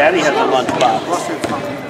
Daddy has a lunchbox.